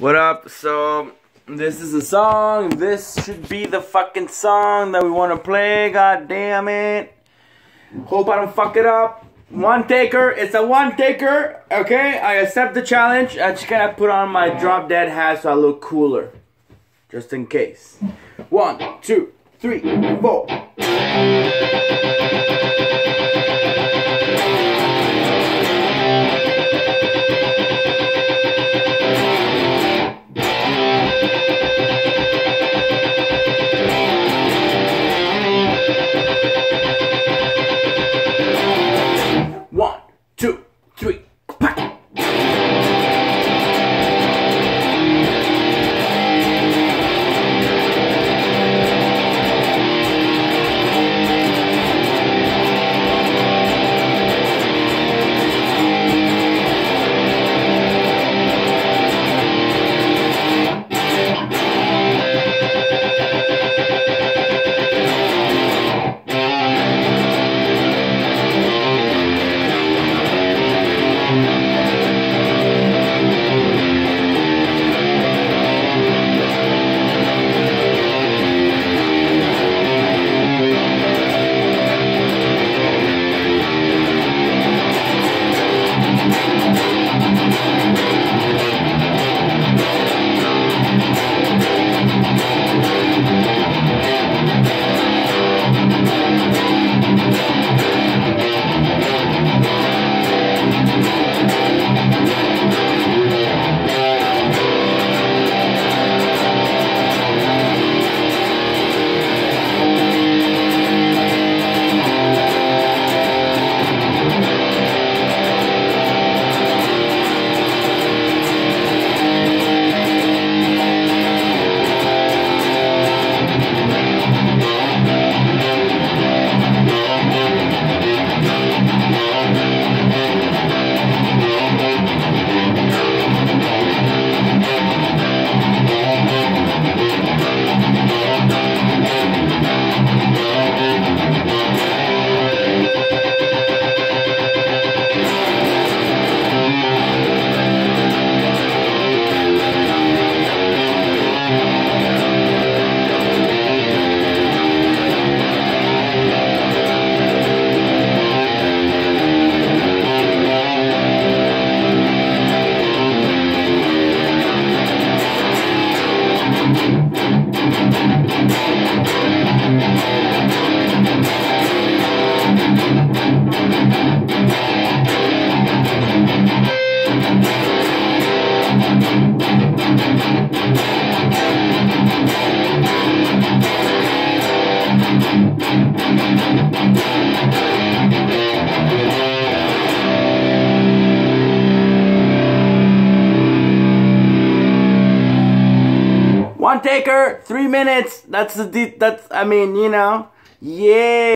What up? So, this is a song. This should be the fucking song that we want to play. God damn it. Hope I don't fuck it up. One taker. It's a one taker. Okay? I accept the challenge. I just gotta put on my drop dead hat so I look cooler. Just in case. One, two, three, four. Thank you. One taker, three minutes. That's the that's I mean, you know. Yeah.